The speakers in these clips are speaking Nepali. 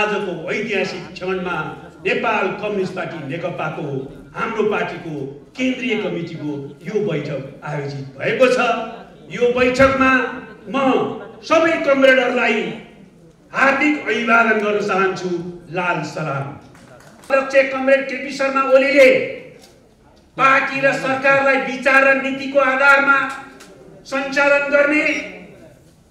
आजको ऐतिहासिक क्षणमा नेपाल कम्युनिस्ट पार्टी नेकपाको हाम्रो पार्टीको केन्द्रीय कमिटीको यो बैठक आयोजित भएको छ। यो बैठकमा म सबै कमरेडहरूलाई हार्दिक अभिवादन गर्न चाहन्छु लाल सलाम। अध्यक्ष कमरेड केपी शर्मा ओलीले पार्टी र सरकारलाई विचार र नीतिको आधारमा सञ्चालन गर्ने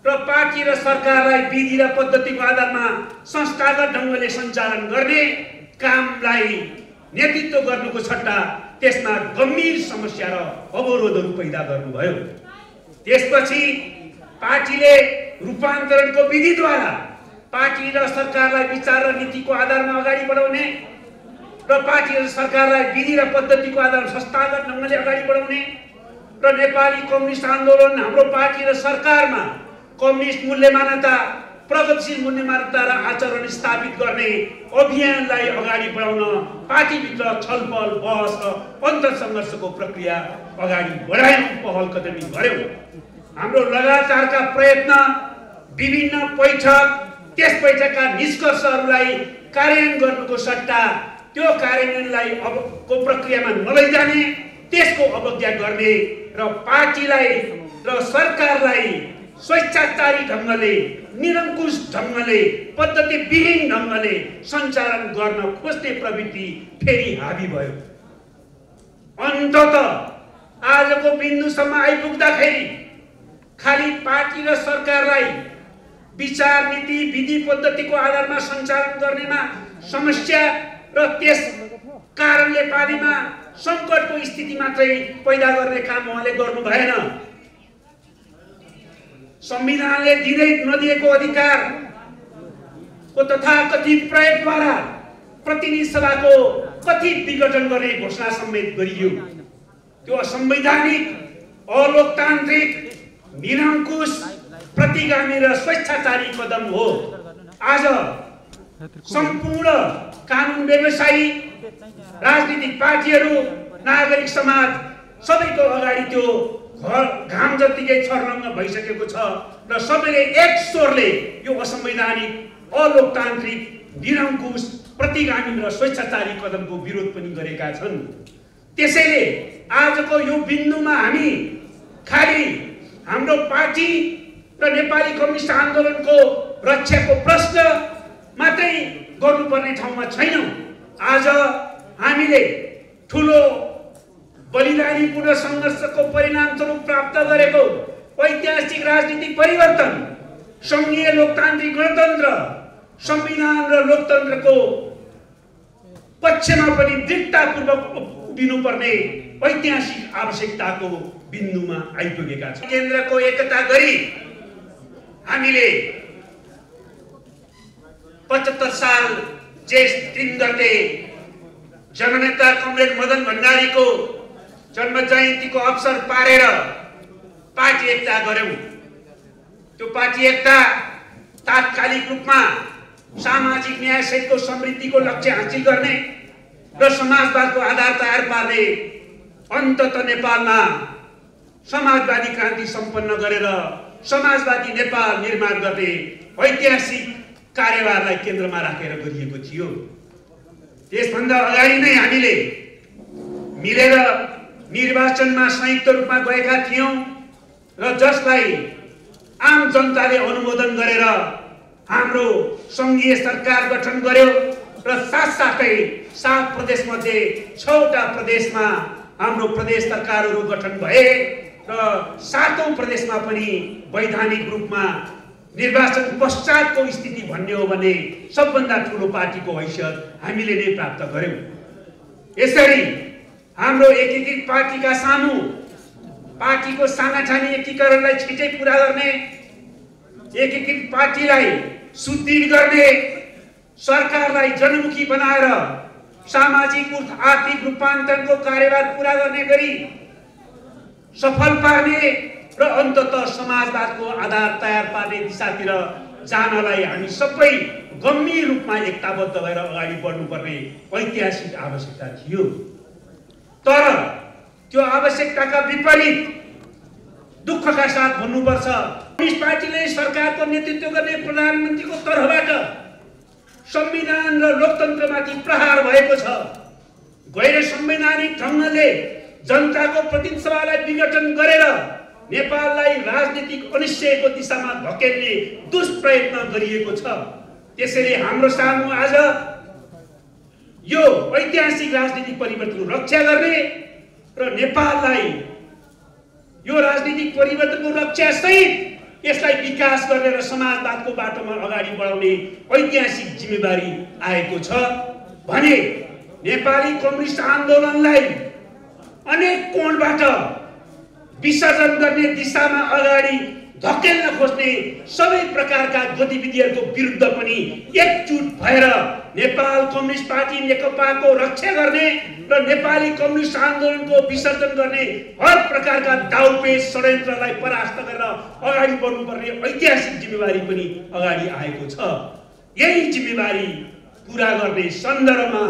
र पार्टी र सरकारलाई विधि र पद्धतिको आधारमा संस्थागत ढङ्गले सञ्चालन गर्ने कामलाई नेतृत्व गर्नुको सट्टा त्यसमा गम्भीर समस्या र अवरोधहरू पैदा गर्नुभयो। त्यसपछि पार्टीले रूपान्तरणको विधिद्वारा पार्टी र सरकारलाई विचार र नीतिको आधारमा अगाडि बढाउने र पार्टी र सरकारलाई विधि र पद्धतिको आधारमा संस्थागत ढङ्गले अगाडि बढाउने र नेपाली कम्युनिस्ट आन्दोलन हाम्रो पार्टी र सरकारमा कम्युनिस्ट मूल्य मान्यता प्रगतिशील मूल्य मान्यता र आचरण स्थापित गर्ने अभियानलाई अगाडि बढाउन पार्टीभित्र छलफल बहस र अन्तर सङ्घर्षको प्रक्रिया अगाडि बढायौँ पहल कदमी गऱ्यौँ हाम्रो लगातारका प्रयत्न विभिन्न बैठक त्यस बैठकका निष्कर्षहरूलाई कार्यान्वयन गर्नुको सट्टा त्यो कार्यान्वयनलाई अबको प्रक्रियामा नलैजाने त्यसको अवज्ञा गर्ने र पार्टीलाई र सरकारलाई स्वेच्छाचारी ढङ्गले निरङ्कुश ढङ्गले पद्धतिविहीन ढङ्गले सञ्चालन गर्न खोज्ने प्रवृत्ति फेरि हाबी भयो। अन्तत आजको बिन्दुसम्म आइपुग्दाखेरि खालि पार्टी र सरकारलाई विचार नीति विधि पद्धतिको आधारमा सञ्चालन गर्नेमा समस्या र त्यस कारणले पानीमा सङ्कटको स्थिति मात्रै पैदा गर्ने काम उहाँले गर्नु भएन संविधानले दिँदै नदिएको अधिकारको तथाकथित प्रयोगद्वारा प्रतिनिधि सभाको कथित विघटन गर्ने घोषणा समेत गरियो। त्यो असंवैधानिक अलोकतान्त्रिक निरङ्कुश प्रतिगामी र स्वेच्छाचारी कदम हो। आज सम्पूर्ण कानुन व्यवसायी राजनीतिक पार्टीहरू नागरिक समाज सबैको अगाडि त्यो घर घाम जतिकै छर्लङ्ग भइसकेको छ र सबैले एक स्वरले यो असंवैधानिक अलोकतान्त्रिक निरङ्कुश प्रतिगामी र स्वेच्छाचारी कदमको विरोध पनि गरेका छन्। त्यसैले आजको यो बिन्दुमा हामी खालि हाम्रो पार्टी र नेपाली कम्युनिस्ट आन्दोलनको रक्षाको प्रश्न मात्रै गर्नुपर्ने ठाउँमा छैनौँ। आज हामीले ठुलो बलिदानीपूर्ण सङ्घर्षको परिणामस्वरूप प्राप्त गरेको ऐतिहासिक राजनीतिक परिवर्तन सङ्घीय लोकतान्त्रिक गणतन्त्र संविधान र लोकतन्त्रको पक्षमा पनि दृढतापूर्वक उभिनुपर्ने ऐतिहासिक आवश्यकताको बिन्दुमा आइपुगेका छौँ। केन्द्रको एकता गरी हामीले पचहत्तर साल जेठ तिन गते जननेता कमरेड मदन भण्डारीको जन्म जयन्तीको अवसर पारेर पार्टी एकता गऱ्यौँ। त्यो पार्टी एकता तात्कालिक रूपमा सामाजिक न्याय सहितको समृद्धिको लक्ष्य हासिल गर्ने र समाजवादको आधार तयार पार्ने अन्तत नेपालमा समाजवादी क्रान्ति सम्पन्न गरेर समाजवादी नेपाल निर्माण गर्ने ऐतिहासिक कार्यभारलाई केन्द्रमा राखेर गरिएको थियो। त्यसभन्दा अगाडि नै हामीले मिलेर निर्वाचनमा संयुक्त रूपमा गएका थियौँ र जसलाई आम जनताले अनुमोदन गरेर हाम्रो सङ्घीय सरकार गठन गर्यो र साथसाथै सात प्रदेशमध्ये छवटा प्रदेशमा हाम्रो प्रदेश सरकारहरू गठन भए र सातौँ प्रदेशमा पनि वैधानिक रूपमा निर्वाचन पश्चातको स्थिति भन्ने हो भने सबभन्दा ठुलो पार्टीको हैसियत हामीले नै प्राप्त गऱ्यौँ यसरी हाम्रो एकीकृत पार्टीका सामु पार्टीको सानाठानी एकीकरणलाई छिटै पुरा गर्ने एकीकृत पार्टीलाई सुदृढ गर्ने सरकारलाई जनमुखी बनाएर सामाजिक आर्थिक रूपान्तरणको कार्यभार पुरा गर्ने गरी सफल पार्ने र अन्तत समाजवादको आधार तयार पार्ने दिशातिर जानलाई हामी सबै गम्भीर रूपमा एकताबद्ध भएर अगाडि बढ्नुपर्ने ऐतिहासिक आवश्यकता थियो। तर त्यो आवश्यकताका विपरीत दुःखका साथ भन्नुपर्छ। कम्युनिस्ट पार्टीले सरकारको नेतृत्व गर्ने प्रधानमन्त्रीको तर्फबाट संविधान र लोकतन्त्रमाथि प्रहार भएको छ। गैर संवैधानिक ढङ्गले जनताको प्रतिनिधि सभालाई विघटन गरेर नेपाललाई राजनीतिक अनिश्चयको दिशामा धकेल्ने दुष्प्रयत्न गरिएको छ। त्यसैले हाम्रो सामु आज यो ऐतिहासिक राजनीतिक परिवर्तनको रक्षा गर्ने र नेपाललाई यो राजनीतिक परिवर्तनको रक्षासहित यसलाई विकास गरेर समाजवादको बाटोमा अगाडि बढाउने ऐतिहासिक जिम्मेवारी आएको छ भने नेपाली कम्युनिस्ट आन्दोलनलाई अनेक कोणबाट विसर्जन गर्ने दिशामा अगाडि धकेल्न खोज्ने सबै प्रकारका गतिविधिहरूको विरुद्ध पनि एकजुट भएर नेपाल कम्युनिस्ट पार्टी नेकपाको रक्षा गर्ने र नेपाली कम्युनिस्ट आन्दोलनको विसर्जन गर्ने हर प्रकारका दाउपेच षड्यन्त्रलाई परास्त गरेर अगाडि बढ्नुपर्ने ऐतिहासिक जिम्मेवारी पनि अगाडि आएको छ। यही जिम्मेवारी पुरा गर्ने सन्दर्भमा